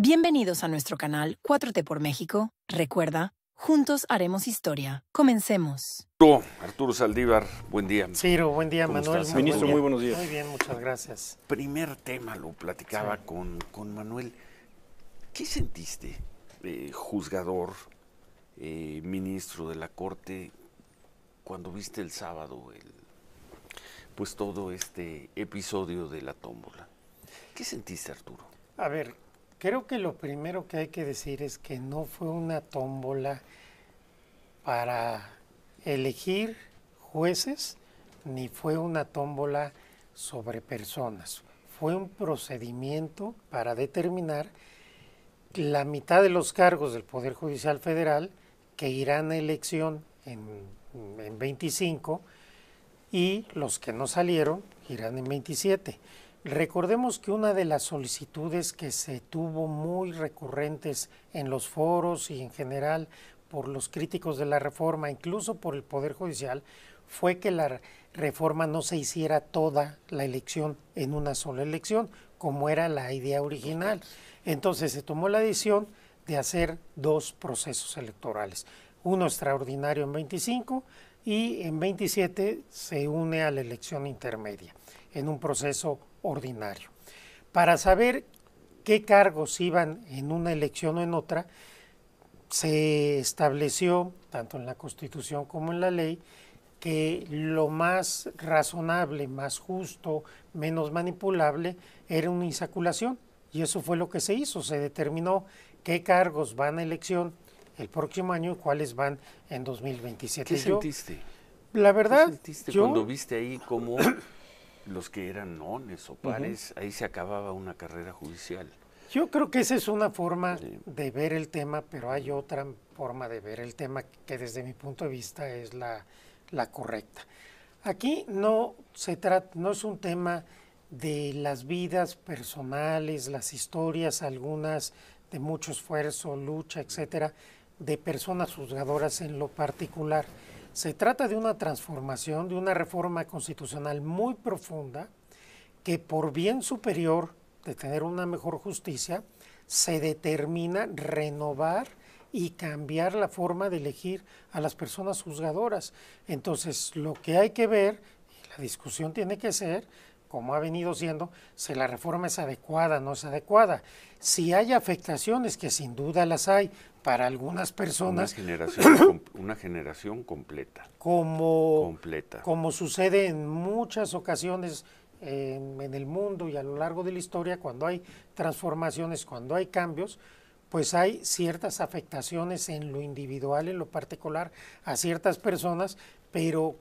Bienvenidos a nuestro canal 4T por México. Recuerda, juntos haremos historia. Comencemos. Arturo, Arturo Saldívar, buen día. Ciro, buen día, ¿Cómo Manuel. Muy Ministro, buen día. muy buenos días. Muy bien, muchas gracias. Primer tema, lo platicaba con, con Manuel. ¿Qué sentiste, eh, juzgador, eh, ministro de la Corte, cuando viste el sábado el, pues todo este episodio de la tómbola? ¿Qué sentiste, Arturo? A ver, creo que lo primero que hay que decir es que no fue una tómbola para elegir jueces, ni fue una tómbola sobre personas. Fue un procedimiento para determinar la mitad de los cargos del Poder Judicial Federal que irán a elección en, en 25 y los que no salieron irán en 27. Recordemos que una de las solicitudes que se tuvo muy recurrentes en los foros y en general por los críticos de la reforma, incluso por el Poder Judicial, fue que la reforma no se hiciera toda la elección en una sola elección, como era la idea original. Entonces se tomó la decisión de hacer dos procesos electorales, uno extraordinario en 25 y en 27 se une a la elección intermedia en un proceso ordinario. Para saber qué cargos iban en una elección o en otra, se estableció, tanto en la Constitución como en la ley, que lo más razonable, más justo, menos manipulable, era una insaculación. Y eso fue lo que se hizo. Se determinó qué cargos van a elección el próximo año y cuáles van en 2027. ¿Qué Yo, sentiste? la ¿Qué verdad, sentiste yo, cuando viste ahí como los que eran nones o pares, ahí se acababa una carrera judicial? Yo creo que esa es una forma Sí. de ver el tema, pero hay otra forma de ver el tema que desde mi punto de vista es la, la correcta. Aquí no se trata, no es un tema de las vidas personales, las historias, algunas de mucho esfuerzo, lucha, etcétera, de personas juzgadoras en lo particular. Se trata de una transformación, de una reforma constitucional muy profunda que por bien superior de tener una mejor justicia, se determina renovar y cambiar la forma de elegir a las personas juzgadoras. Entonces, lo que hay que ver, y la discusión tiene que ser, como ha venido siendo, si la reforma es adecuada o no es adecuada. Si hay afectaciones, que sin duda las hay para algunas Una personas, generación, com- una generación completa, como completa. como sucede en muchas ocasiones en, en el mundo y a lo largo de la historia, cuando hay transformaciones, cuando hay cambios, pues hay ciertas afectaciones en lo individual, en lo particular, a ciertas personas, pero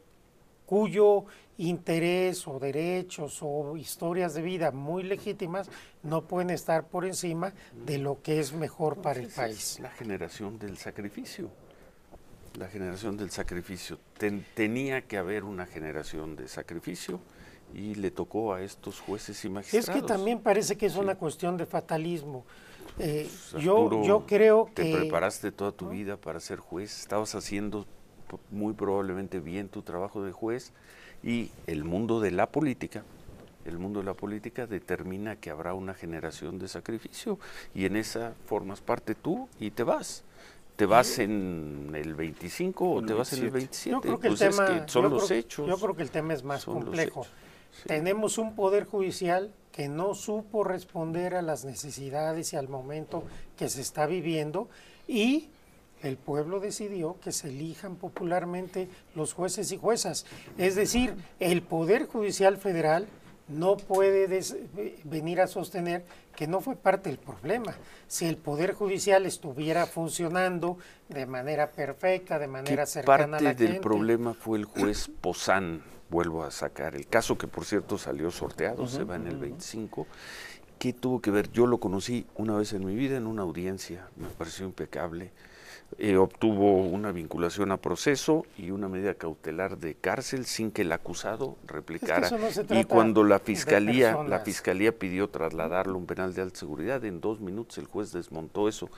cuyo interés o derechos o historias de vida muy legítimas no pueden estar por encima de lo que es mejor para el es país. La generación del sacrificio. La generación del sacrificio. Ten- tenía que haber una generación de sacrificio y le tocó a estos jueces y Es magistrados. que también parece que es una cuestión de fatalismo. Eh, Pues, yo, yo creo Te que preparaste toda tu vida para ser juez, estabas haciendo muy probablemente bien tu trabajo de juez y el mundo de la política, el mundo de la política determina que habrá una generación de sacrificio y en esa formas parte tú y te vas. ¿Te vas en el 25 o El te vas en el 27? 27. yo creo que Pues el es tema que son yo los creo- hechos. Yo creo que el tema es más complejo. Sí. Tenemos un poder judicial que no supo responder a las necesidades y al momento que se está viviendo y el pueblo decidió que se elijan popularmente los jueces y juezas. Es decir, el Poder Judicial Federal no puede des- venir a sostener que no fue parte del problema. Si el Poder Judicial estuviera funcionando de manera perfecta, de ¿Qué manera cercana a la parte del gente, problema fue el juez Pozán? Vuelvo a sacar el caso que por cierto salió sorteado, se va en el 25. ¿Qué tuvo que ver? Yo lo conocí una vez en mi vida en una audiencia, me pareció impecable. Eh, obtuvo una vinculación a proceso y una medida cautelar de cárcel sin que el acusado replicara. eso no y cuando la fiscalía, la fiscalía pidió trasladarlo a un penal de alta seguridad, en dos minutos el juez desmontó eso.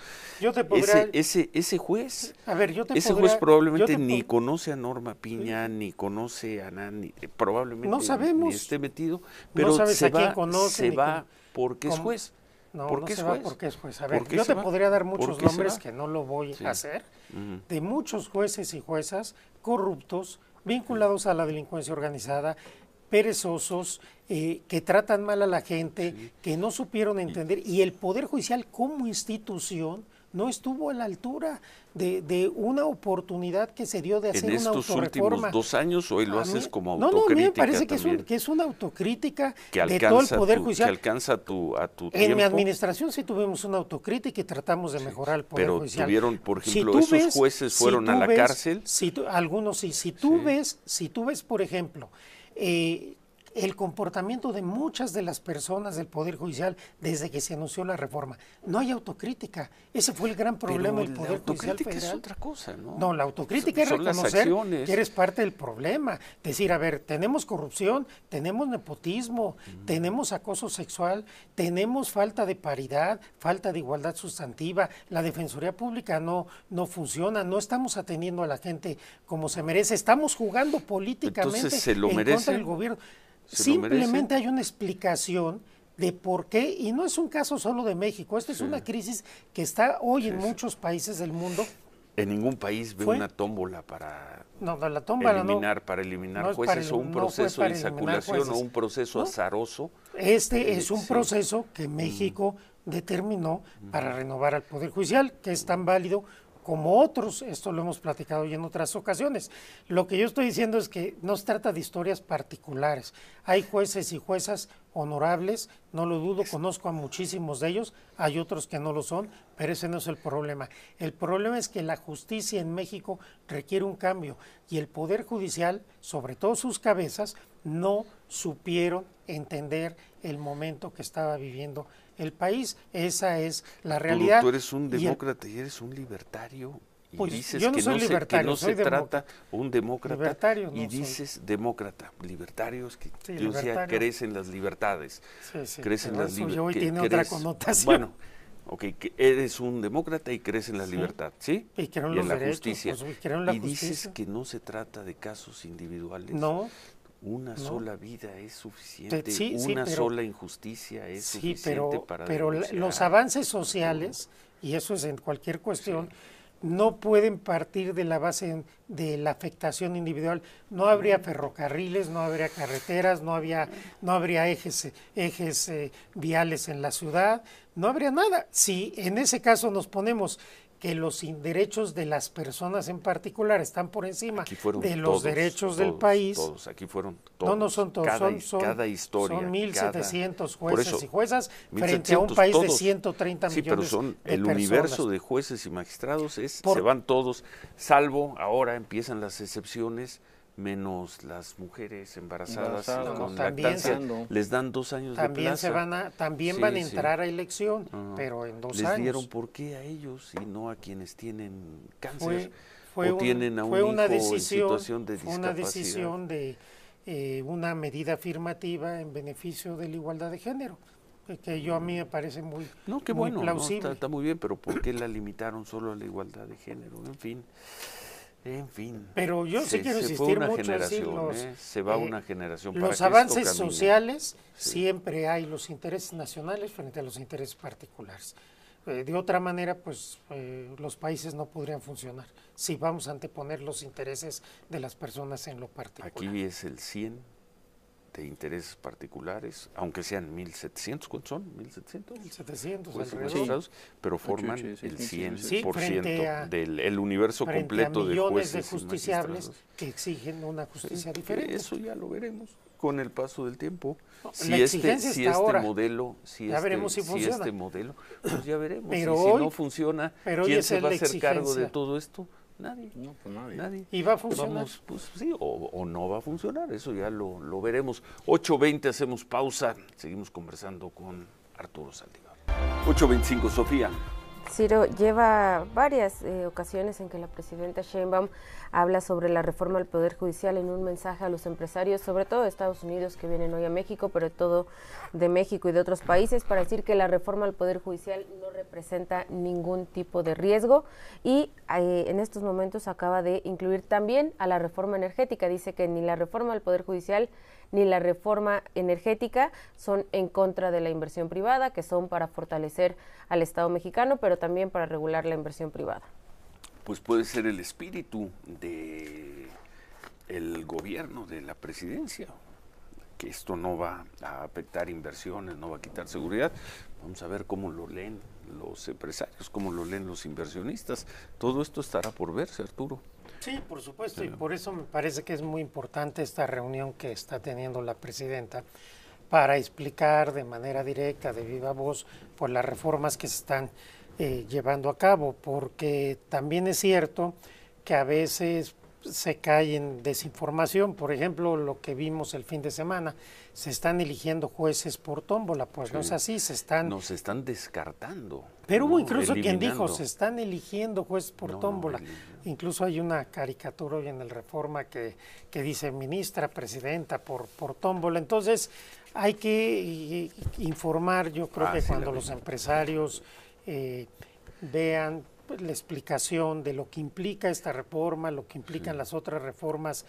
yo te podría, Ese, ese, ese juez a ver, yo te ese juez probablemente te ni conoce a Norma Piña, ni conoce a Nani, probablemente No sabemos. ni esté metido, pero sabes se va, conoce, se va porque es juez. No, ¿Por no qué se va porque es juez. A ¿Por ver, yo te va? podría dar ¿Por muchos nombres que no lo voy Sí. a hacer, de muchos jueces y juezas corruptos, vinculados a la delincuencia organizada, perezosos, eh, que tratan mal a la gente, que no supieron entender, y el Poder Judicial como institución no estuvo a la altura de, de una oportunidad que se dio de hacer En una estos autorreforma. últimos dos años, hoy lo A haces mí- como no, autocrítica no, a mí me parece que es, un- que es una autocrítica que de todo el Poder tu- Judicial. Que alcanza tu, a tu En tiempo. mi administración sí tuvimos una autocrítica y tratamos de mejorar el Poder pero Judicial. tuvieron, por Si ejemplo, tú esos ves- jueces si fueron tú a la ves- cárcel. Si tú- algunos sí. Si tú Sí. ves, si tú ves, por ejemplo, eh, el comportamiento de muchas de las personas del Poder Judicial desde que se anunció la reforma, no hay autocrítica. Ese fue el gran problema pero del la Poder Judicial autocrítica es otra cosa, ¿no? No, la autocrítica es Son reconocer que eres parte del problema. Decir, a ver, tenemos corrupción, tenemos nepotismo, tenemos acoso sexual, tenemos falta de paridad, falta de igualdad sustantiva, la Defensoría Pública no, no funciona, no estamos atendiendo a la gente como se merece, estamos jugando políticamente Entonces, ¿se lo en contra del gobierno. Simplemente hay una explicación de por qué, y no es un caso solo de México, esta es una crisis que está hoy en muchos países del mundo. En ningún país ve una tómbola para no, no, la tómbola no. eliminar, para eliminar para jueces o un proceso de insaculación o un proceso azaroso. Este es un sí. proceso que México determinó para renovar al Poder Judicial, que es tan válido como otros, esto lo hemos platicado ya en otras ocasiones. Lo que yo estoy diciendo es que no se trata de historias particulares. Hay jueces y juezas honorables, no lo dudo, conozco a muchísimos de ellos, hay otros que no lo son, pero ese no es el problema. El problema es que la justicia en México requiere un cambio y el Poder Judicial, sobre todo sus cabezas, no supieron entender el momento que estaba viviendo el país. Esa es la Tú, realidad. Tú eres un Y el- demócrata y eres un libertario. Y Pues, dices yo no que, soy no se, que libertario, no soy se trata un demócrata Libertario no y soy. dices demócrata. Libertario es que Sí, decía, libertario. crees en las libertades. Sí, sí, crees en pero las eso liber- ya hoy que tiene otra crees- connotación. Bueno, ok, que eres un demócrata y crees en la Sí. libertad, ¿sí? Y creo en la derechos, justicia. pues, creo en la y dices justicia. que no se trata de casos individuales. No, Una No. sola vida es suficiente. sí, sí, una pero- sola injusticia es sí, suficiente pero, para pero denunciar. los avances sociales, y eso es en cualquier cuestión, no pueden partir de la base de la afectación individual. No habría ferrocarriles, no habría carreteras, no, había, no habría ejes, ejes eh, viales en la ciudad, no habría nada. Si en ese caso nos ponemos que los derechos de las personas en particular están por encima de los todos, derechos del país, Todos, aquí fueron todos. no, no son todos, Cada, son, son, cada historia. son 1.700 cada- por jueces eso, y juezas frente a un 1700 país de todos. 130 Sí, pero millones son de el personas. universo de jueces y magistrados, es, Por- se van todos, salvo ahora empiezan las excepciones, menos las mujeres embarazadas y con No, también lactancia, les dan dos años de También plaza. se van a, también Sí, van a sí. entrar a elección, Ajá. pero en dos Les años. dieron por qué a ellos y no a quienes tienen cáncer fue, fue o un- tienen a un fue una hijo en decisión, situación de fue una discapacidad. decisión de eh, una medida afirmativa en beneficio de la igualdad de género, que, yo a mí me parece muy, No, qué muy bueno, ¿no? plausible. está, está muy bien, pero ¿por qué la limitaron solo a la igualdad de género? En fin, en fin. Pero yo sí Se- quiero se fue insistir mucho en los, ¿eh? Se va eh, una generación para Los avances sociales Sí. siempre hay los intereses nacionales frente a los intereses particulares. Eh, de otra manera, pues eh, los países no podrían funcionar si vamos a anteponer los intereses de las personas en lo particular. Aquí es el 100 de intereses particulares, aunque sean 1.700, ¿cuántos son? ¿1.700? 1700 jueces y alrededor. magistrados, pero forman sí, sí, el sí, 100% sí, frente a- del el universo completo a de millones jueces de justiciables magistrados. que exigen una justicia Sí, diferente. Eso ya lo veremos con el paso del tiempo. No, Si la este, si este ahora. modelo, si Ya este, veremos si si funciona. este modelo, pues ya veremos. Pero y si hoy- no funciona, pero ¿quién se va a hacer cargo de todo esto? Nadie. No, pues nadie. Nadie. Y va a funcionar. Vamos, pues sí, o, o no va a funcionar, eso ya lo, lo veremos. 8.20 hacemos pausa, seguimos conversando con Arturo Saldívar. 8.25, Sofía. Ciro, lleva varias eh, ocasiones en que la presidenta Sheinbaum habla sobre la reforma al Poder Judicial en un mensaje a los empresarios, sobre todo de Estados Unidos que vienen hoy a México, pero todo de México y de otros países, para decir que la reforma al Poder Judicial no representa ningún tipo de riesgo y eh, en estos momentos acaba de incluir también a la reforma energética. Dice que ni la reforma al Poder Judicial ni la reforma energética son en contra de la inversión privada, que son para fortalecer al Estado mexicano, pero también para regular la inversión privada. Pues puede ser el espíritu de el gobierno de la presidencia, que esto no va a afectar inversiones, no va a quitar seguridad. Vamos a ver cómo lo leen los empresarios, cómo lo leen los inversionistas. Todo esto estará por verse, Arturo. Sí, por supuesto, y por eso me parece que es muy importante esta reunión que está teniendo la presidenta para explicar de manera directa, de viva voz, pues las reformas que se están eh, llevando a cabo, porque también es cierto que a veces se cae en desinformación. Por ejemplo, lo que vimos el fin de semana, se están eligiendo jueces por tómbola, pues no es así, se están... Nos están descartando. Pero hubo incluso quien dijo, se están eligiendo jueces por tómbola. Incluso hay una caricatura hoy en el Reforma que, que dice ministra, presidenta por, por tómbola. Entonces, hay que informar, yo creo ah, que cuando los empresarios eh, vean pues, la explicación de lo que implica esta reforma, lo que implican las otras reformas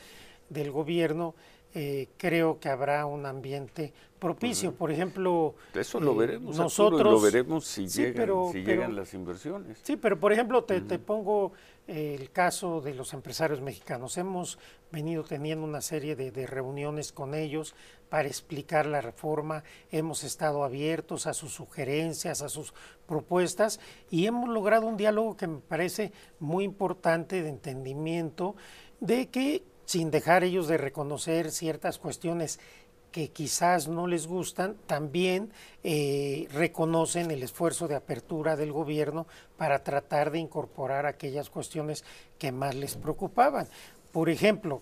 del gobierno, eh, creo que habrá un ambiente propicio. Por ejemplo, eso lo eh, veremos. Nosotros lo veremos si, llegan, si llegan las inversiones. Sí, pero por ejemplo, te, te pongo el caso de los empresarios mexicanos. Hemos venido teniendo una serie de, reuniones con ellos para explicar la reforma, hemos estado abiertos a sus sugerencias, a sus propuestas y hemos logrado un diálogo que me parece muy importante de entendimiento de que sin dejar ellos de reconocer ciertas cuestiones que quizás no les gustan, también eh, reconocen el esfuerzo de apertura del gobierno para tratar de incorporar aquellas cuestiones que más les preocupaban. Por ejemplo,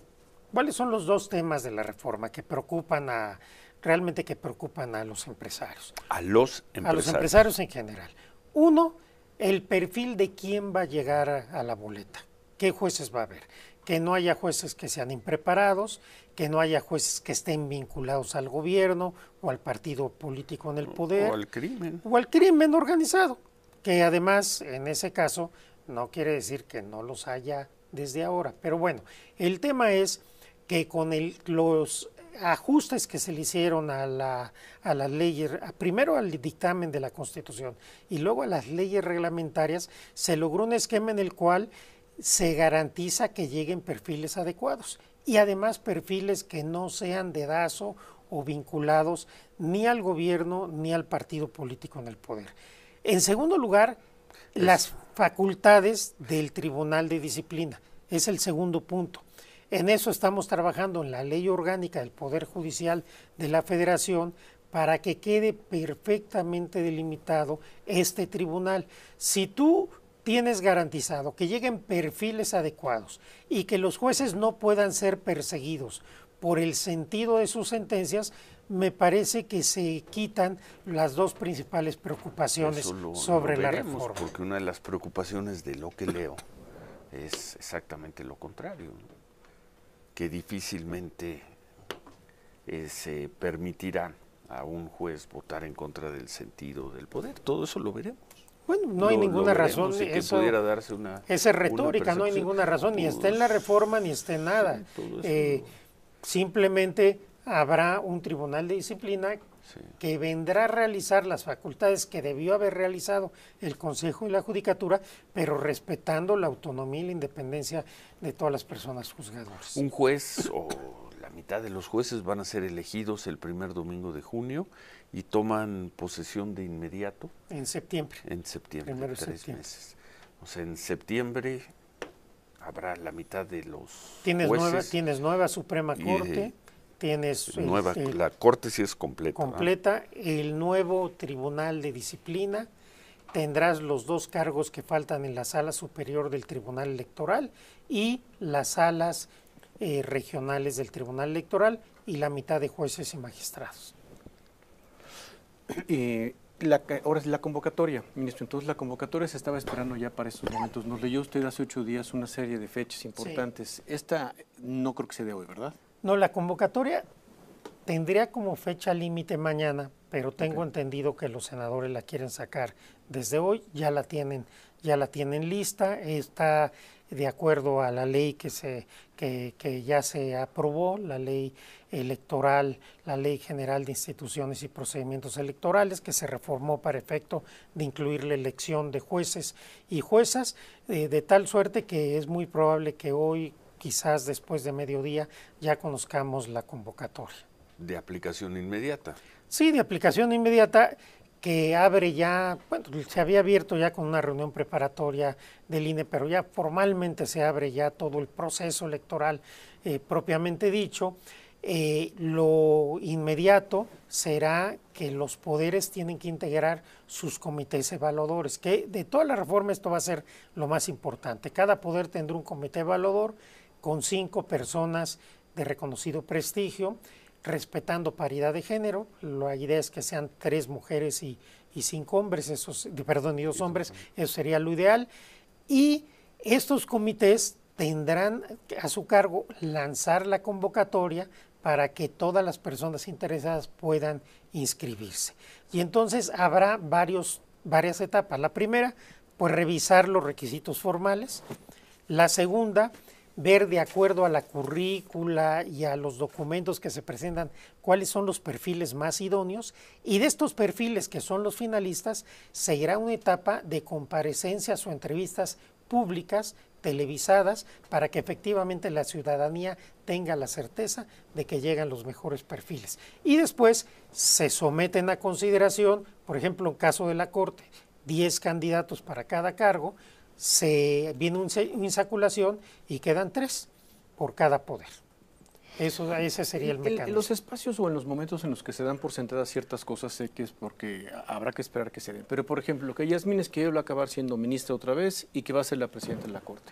¿cuáles son los dos temas de la reforma que preocupan a realmente que preocupan a los empresarios? A los empresarios. A los empresarios en general. Uno, el perfil de quién va a llegar a la boleta. ¿Qué jueces va a haber? Que no haya jueces que sean impreparados, que no haya jueces que estén vinculados al gobierno o al partido político en el poder. O al crimen. O al crimen organizado, que además en ese caso no quiere decir que no los haya desde ahora. Pero bueno, el tema es que con el, los ajustes que se le hicieron a la, a las leyes, primero al dictamen de la Constitución y luego a las leyes reglamentarias, se logró un esquema en el cual se garantiza que lleguen perfiles adecuados y además perfiles que no sean de dazo o vinculados ni al gobierno ni al partido político en el poder. En segundo lugar, las facultades del Tribunal de Disciplina. Es el segundo punto. En eso estamos trabajando en la ley orgánica del Poder Judicial de la Federación para que quede perfectamente delimitado este tribunal. Si tú tienes garantizado que lleguen perfiles adecuados y que los jueces no puedan ser perseguidos por el sentido de sus sentencias, me parece que se quitan las dos principales preocupaciones sobre la reforma. Porque una de las preocupaciones de lo que leo es exactamente lo contrario, que difícilmente eh, se permitirá a un juez votar en contra del sentido del poder. Todo eso lo veremos. Bueno, no hay ninguna razón. eso, pudiera darse una. Esa retórica, no hay ninguna razón, ni está en la reforma, ni está en nada. Eh, simplemente habrá un tribunal de disciplina que vendrá a realizar las facultades que debió haber realizado el Consejo y la Judicatura, pero respetando la autonomía y la independencia de todas las personas juzgadoras. Un juez o mitad de los jueces van a ser elegidos el primer domingo de junio y toman posesión de inmediato. En septiembre. En septiembre, tres meses. O sea, en septiembre habrá la mitad de los tienes jueces. Nueva, tienes nueva Suprema Corte, tienes... Nueva, la Corte sí es completa. Completa, el nuevo Tribunal de Disciplina, tendrás los dos cargos que faltan en la sala superior del Tribunal Electoral y las salas eh, regionales del Tribunal Electoral y la mitad de jueces y magistrados. Eh, la, ahora es la convocatoria, ministro. Entonces la convocatoria se estaba esperando ya para esos momentos. Nos leyó usted hace ocho días una serie de fechas importantes. Esta no creo que se dé hoy, ¿verdad? No, la convocatoria tendría como fecha límite mañana, pero tengo entendido que los senadores la quieren sacar desde hoy. Ya la tienen, ya la tienen lista. Está de acuerdo a la ley que, se, que, que ya se aprobó, la ley electoral, la Ley General de Instituciones y Procedimientos Electorales, que se reformó para efecto de incluir la elección de jueces y juezas, eh, de tal suerte que es muy probable que hoy, quizás después de mediodía, ya conozcamos la convocatoria. De aplicación inmediata. Sí, de aplicación inmediata que abre ya, bueno, se había abierto ya con una reunión preparatoria del INE, pero ya formalmente se abre ya todo el proceso electoral eh, propiamente dicho. Eh, lo inmediato será que los poderes tienen que integrar sus comités evaluadores, que de toda la reforma esto va a ser lo más importante. Cada poder tendrá un comité evaluador con cinco personas de reconocido prestigio, respetando paridad de género. La idea es que sean tres mujeres y, cinco hombres, esos, perdón, y dos hombres, eso sería lo ideal. Y estos comités tendrán a su cargo lanzar la convocatoria para que todas las personas interesadas puedan inscribirse. Y entonces habrá varios, varias etapas. La primera, pues revisar los requisitos formales. La segunda, ver de acuerdo a la currícula y a los documentos que se presentan cuáles son los perfiles más idóneos y de estos perfiles que son los finalistas seguirá una etapa de comparecencias o entrevistas públicas televisadas para que efectivamente la ciudadanía tenga la certeza de que llegan los mejores perfiles. Y después se someten a consideración, por ejemplo, en caso de la Corte, 10 candidatos para cada cargo, se viene una insaculación y quedan tres por cada poder. Eso, ese sería el mecanismo. En los espacios o en los momentos en los que se dan por sentadas ciertas cosas, sé que es porque habrá que esperar que se den. Pero, por ejemplo, que Yasmín Esquivel va a acabar siendo ministra otra vez y que va a ser la presidenta de la Corte.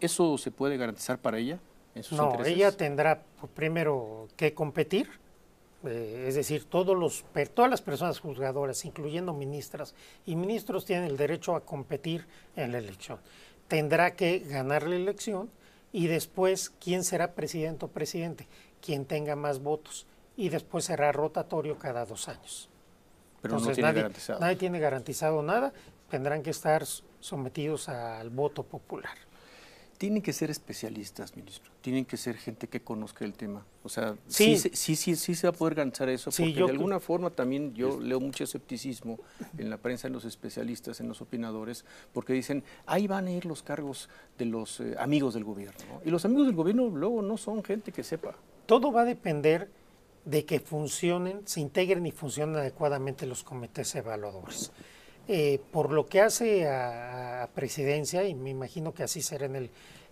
¿Eso se puede garantizar para ella? En sus no, ella tendrá pues, primero que competir, eh, es decir, todos los, todas las personas juzgadoras, incluyendo ministras y ministros, tienen el derecho a competir en la elección. Tendrá que ganar la elección y después quién será presidente o presidente, quien tenga más votos y después será rotatorio cada dos años. Pero no tiene nadie, garantizado. nadie tiene garantizado nada, tendrán que estar sometidos al voto popular. Tienen que ser especialistas, ministro. Tienen que ser gente que conozca el tema. O sea, sí, sí, sí, sí, se va a poder garantizar eso, porque de alguna forma también yo leo mucho escepticismo en la prensa, en los especialistas, en los opinadores, porque dicen, ahí van a ir los cargos de los eh, amigos del gobierno. Y los amigos del gobierno luego no son gente que sepa. Todo va a depender de que funcionen, se integren y funcionen adecuadamente los comités evaluadores. Eh, por lo que hace a, presidencia, y me imagino que así será en el,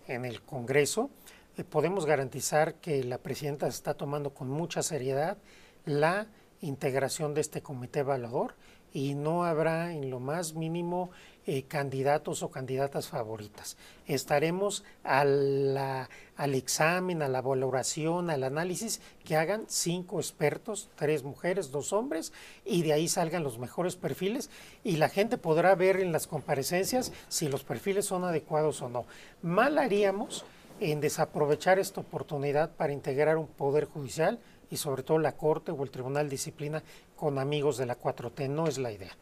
en el Congreso, eh, podemos garantizar que la presidenta está tomando con mucha seriedad la integración de este comité evaluador y no habrá en lo más mínimo eh, candidatos o candidatas favoritas. Estaremos al examen, a la valoración, al análisis que hagan cinco expertos, tres mujeres, dos hombres, y de ahí salgan los mejores perfiles y la gente podrá ver en las comparecencias si los perfiles son adecuados o no. Mal haríamos en desaprovechar esta oportunidad para integrar un poder judicial y sobre todo la Corte o el Tribunal de Disciplina con amigos de la 4T. No es la idea.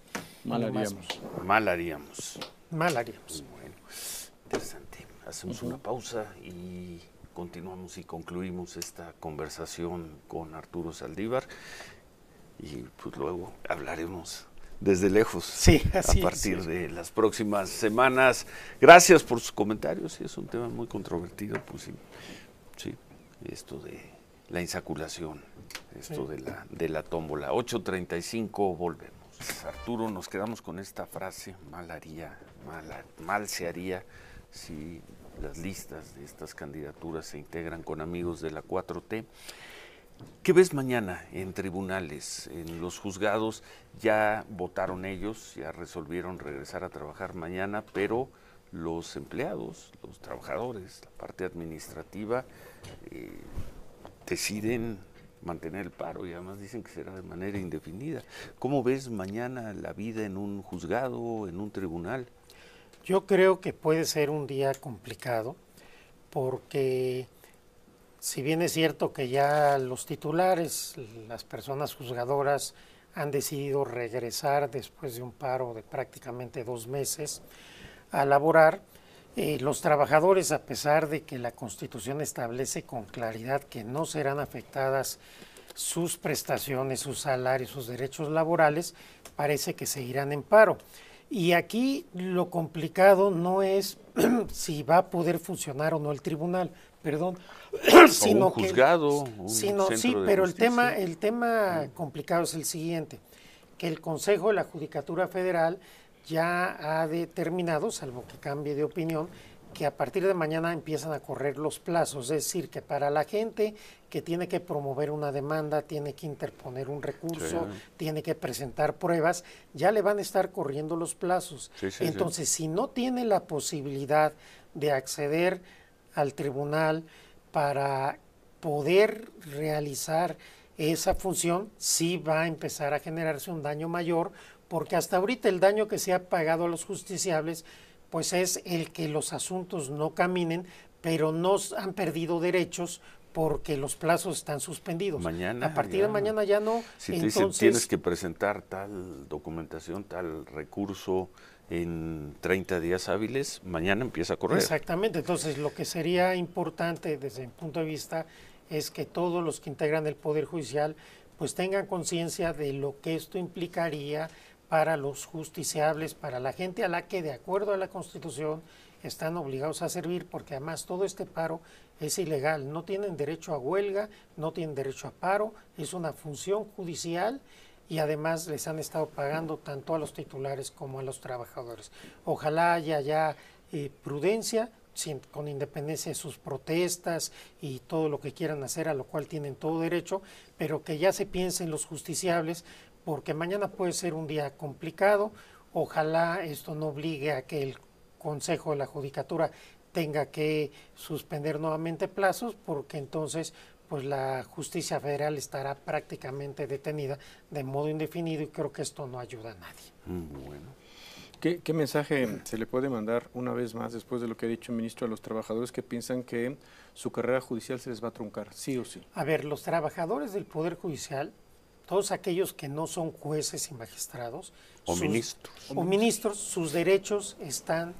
Mal haríamos. Mal haríamos. Mal haríamos. Bueno, interesante. Hacemos una pausa y continuamos y concluimos esta conversación con Arturo Saldívar y pues luego hablaremos desde lejos sí, a partir de las próximas semanas. Gracias por sus comentarios, es un tema muy controvertido, pues sí, sí esto de la insaculación, esto de, la, de la tómbola. 8.35, volvemos. Arturo, nos quedamos con esta frase, mal haría, mal, se haría si las listas de estas candidaturas se integran con amigos de la 4T. ¿Qué ves mañana en tribunales, en los juzgados? Ya votaron ellos, ya resolvieron regresar a trabajar mañana, pero los empleados, los trabajadores, la parte administrativa, eh, deciden mantener el paro y además dicen que será de manera indefinida. ¿Cómo ves mañana la vida en un juzgado, en un tribunal? Yo creo que puede ser un día complicado porque si bien es cierto que ya los titulares, las personas juzgadoras han decidido regresar después de un paro de prácticamente dos meses a laborar, Eh, los trabajadores, a pesar de que la Constitución establece con claridad que no serán afectadas sus prestaciones, sus salarios, sus derechos laborales, parece que seguirán en paro. Y aquí lo complicado no es si va a poder funcionar o no el tribunal, perdón, sino un juzgado, sí, pero el tema, el tema complicado es el siguiente, que el Consejo de la Judicatura Federal ya ha determinado, salvo que cambie de opinión, que a partir de mañana empiezan a correr los plazos, es decir, que para la gente que tiene que promover una demanda, tiene que interponer un recurso, tiene que presentar pruebas, ya le van a estar corriendo los plazos. Entonces, si no tiene la posibilidad de acceder al tribunal para poder realizar esa función, sí va a empezar a generarse un daño mayor, porque hasta ahorita el daño que se ha pagado a los justiciables, pues es el que los asuntos no caminen, pero no han perdido derechos porque los plazos están suspendidos. Mañana. A partir de mañana ya no. Si te dicen tienes que presentar tal documentación, tal recurso en 30 días hábiles, mañana empieza a correr. Exactamente. Entonces, lo que sería importante desde mi punto de vista es que todos los que integran el Poder Judicial pues tengan conciencia de lo que esto implicaría para los justiciables, para la gente a la que de acuerdo a la Constitución están obligados a servir, porque además todo este paro es ilegal, no tienen derecho a huelga, no tienen derecho a paro, es una función judicial y además les han estado pagando tanto a los titulares como a los trabajadores. Ojalá haya ya eh, prudencia, con independencia de sus protestas y todo lo que quieran hacer, a lo cual tienen todo derecho, pero que ya se piensen los justiciables, porque mañana puede ser un día complicado. Ojalá esto no obligue a que el Consejo de la Judicatura tenga que suspender nuevamente plazos, porque entonces pues la justicia federal estará prácticamente detenida de modo indefinido y creo que esto no ayuda a nadie. Mm, bueno. ¿Qué, ¿Qué, mensaje se le puede mandar una vez más después de lo que ha dicho el ministro a los trabajadores que piensan que su carrera judicial se les va a truncar, sí o sí? A ver, los trabajadores del Poder Judicial, todos aquellos que no son jueces y magistrados, o ministros, o ministros, sus derechos están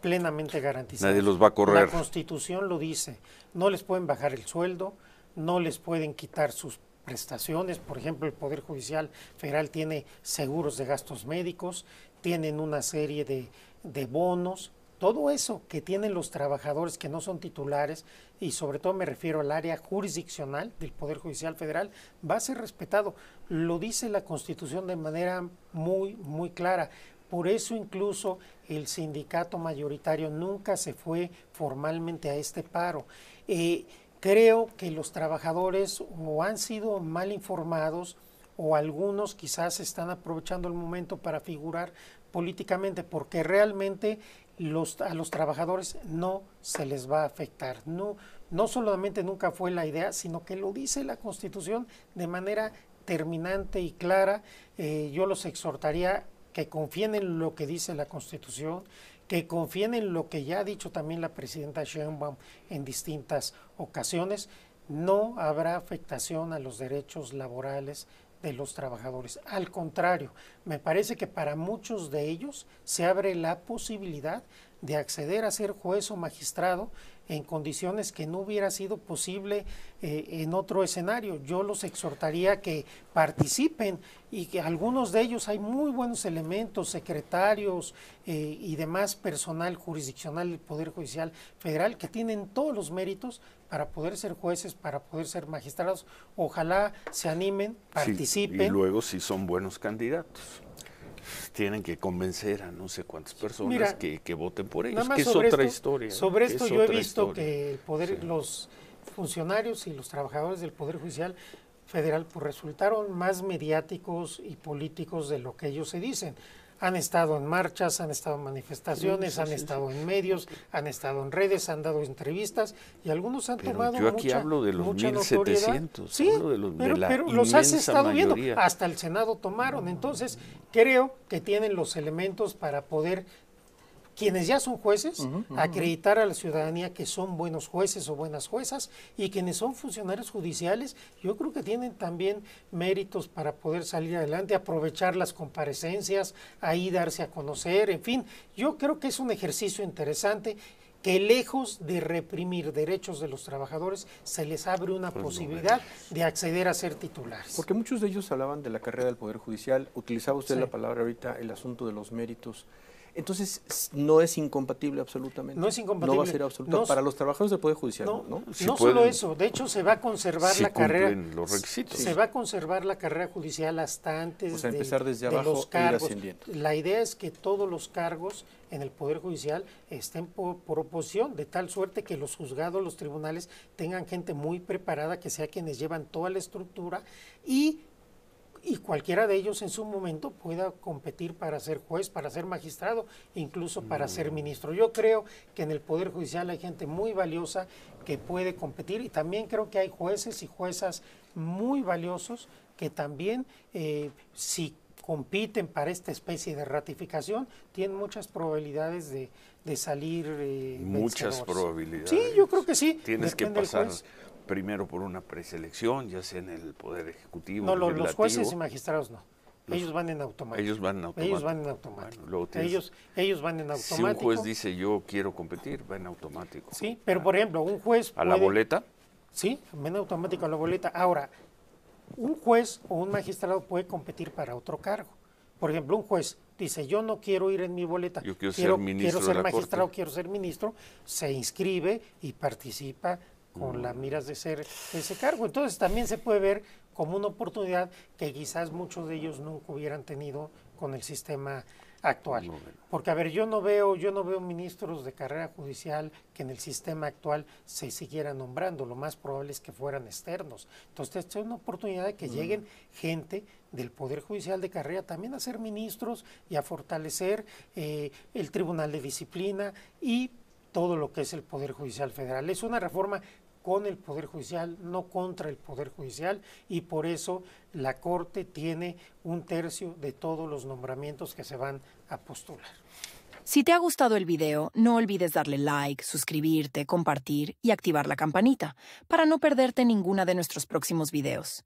plenamente garantizados. Nadie los va a correr. La Constitución lo dice. No les pueden bajar el sueldo, no les pueden quitar sus prestaciones. Por ejemplo, el Poder Judicial Federal tiene seguros de gastos médicos, tienen una serie de, de bonos. Todo eso que tienen los trabajadores que no son titulares, y sobre todo me refiero al área jurisdiccional del Poder Judicial Federal, va a ser respetado. Lo dice la Constitución de manera muy, muy clara. Por eso incluso el sindicato mayoritario nunca se fue formalmente a este paro. Eh, creo que los trabajadores o han sido mal informados o algunos quizás están aprovechando el momento para figurar políticamente porque realmente los, a los trabajadores no se les va a afectar. No, no solamente nunca fue la idea, sino que lo dice la Constitución de manera terminante y clara. Eh, yo los exhortaría que confíen en lo que dice la Constitución, que confíen en lo que ya ha dicho también la presidenta Sheinbaum en distintas ocasiones, no habrá afectación a los derechos laborales de los trabajadores. Al contrario, me parece que para muchos de ellos se abre la posibilidad de acceder a ser juez o magistrado en condiciones que no hubiera sido posible eh, en otro escenario. Yo los exhortaría que participen y que algunos de ellos hay muy buenos elementos, secretarios eh, y demás personal jurisdiccional del Poder Judicial Federal que tienen todos los méritos para poder ser jueces, para poder ser magistrados. Ojalá se animen, participen. y luego si son buenos candidatos tienen que convencer a no sé cuántas personas que, voten por ellos, que es otra historia. Sobre esto yo he visto que el poder, los funcionarios y los trabajadores del Poder Judicial Federal pues, resultaron más mediáticos y políticos de lo que ellos se dicen han estado en marchas, han estado en manifestaciones, han estado en medios, han estado en redes, han dado entrevistas y algunos han tomado yo aquí hablo de los 1700, sí, de los, pero, pero los has estado viendo, hasta el Senado tomaron, entonces creo que tienen los elementos para poder quienes ya son jueces, acreditar a la ciudadanía que son buenos jueces o buenas juezas y quienes son funcionarios judiciales, yo creo que tienen también méritos para poder salir adelante, aprovechar las comparecencias, ahí darse a conocer, en fin, yo creo que es un ejercicio interesante que lejos de reprimir derechos de los trabajadores, se les abre una pues posibilidad de acceder a ser titulares. Porque muchos de ellos hablaban de la carrera del Poder Judicial, utilizaba usted la palabra ahorita, el asunto de los méritos. Entonces, no es incompatible absolutamente. No es incompatible. No va a ser absoluto para los trabajadores del Poder Judicial, ¿no? No, no solo eso, de hecho se va a conservar la carrera. los requisitos. Se va a conservar la carrera judicial hasta antes o sea, empezar desde abajo los cargos. la idea es que todos los cargos en el Poder Judicial estén por, por, oposición, de tal suerte que los juzgados, los tribunales tengan gente muy preparada, que sea quienes llevan toda la estructura y y cualquiera de ellos en su momento pueda competir para ser juez, para ser magistrado, incluso para ser ministro. Yo creo que en el Poder Judicial hay gente muy valiosa que puede competir y también creo que hay jueces y juezas muy valiosos que también, eh, si compiten para esta especie de ratificación, tienen muchas probabilidades de, salir. Eh, muchas probabilidades. Sí, yo creo que sí. Tienes que pasar primero por una preselección, ya sea en el Poder Ejecutivo. No, los jueces y magistrados no. ellos van en automático. Ellos van en automático. Ellos van en automático. ellos, ellos van en automático. Si un juez dice yo quiero competir, va en automático. Sí, pero por ejemplo, un juez. ¿A la boleta? Sí, va en automático a la boleta. Ahora, un juez o un magistrado puede competir para otro cargo. Por ejemplo, un juez dice, yo no quiero ir en mi boleta, yo quiero, ser, ministro quiero ser magistrado, quiero ser ministro, se inscribe y participa con la miras de ser ese cargo. Entonces también se puede ver como una oportunidad que quizás muchos de ellos nunca hubieran tenido con el sistema actual. Porque a ver, yo no veo, yo no veo ministros de carrera judicial que en el sistema actual se siguieran nombrando. Lo más probable es que fueran externos. Entonces, esta es una oportunidad de que lleguen gente del Poder Judicial de carrera también a ser ministros y a fortalecer eh, el Tribunal de Disciplina y todo lo que es el Poder Judicial Federal. Es una reforma con el Poder Judicial, no contra el Poder Judicial, y por eso la Corte tiene un tercio de todos los nombramientos que se van a postular. Si te ha gustado el video, no olvides darle like, suscribirte, compartir y activar la campanita para no perderte ninguna de nuestros próximos videos.